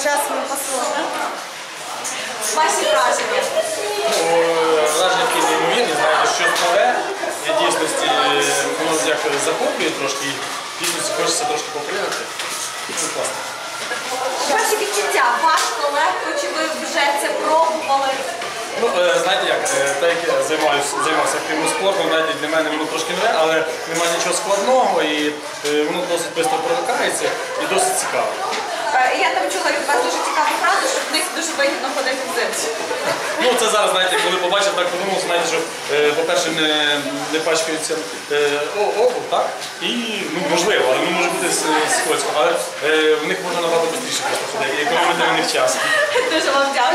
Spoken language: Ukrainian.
Сучасним посмотрим. Ваші враження. Ну, Враження такі неймовірні, знаєте, що нове. Я дійсності воно як захоплює трошки, і дійсності хочеться трошки попригати. Ну, класно. Ваші відчуття важко, легко, чи ви вже це пробували? Ну, е, знаєте як, е, так як я займаюся, займався активним спортом, знаєте, для мене воно трошки нове, але немає нічого складного і е, воно досить швидко привикається і досить цікаво. Е, Я там чула від вас дуже цікаву фразу, що в них дуже вигідно Ну, це зараз, знаєте, коли побачив, так подумав, знаєте, що, е, по-перше, не, не пачкається е, так? І, ну, можливо, але ну, може бути с- скользко, але е, в них можна набагато швидше просто ходити, економити в них час. Дуже вам. Дякую.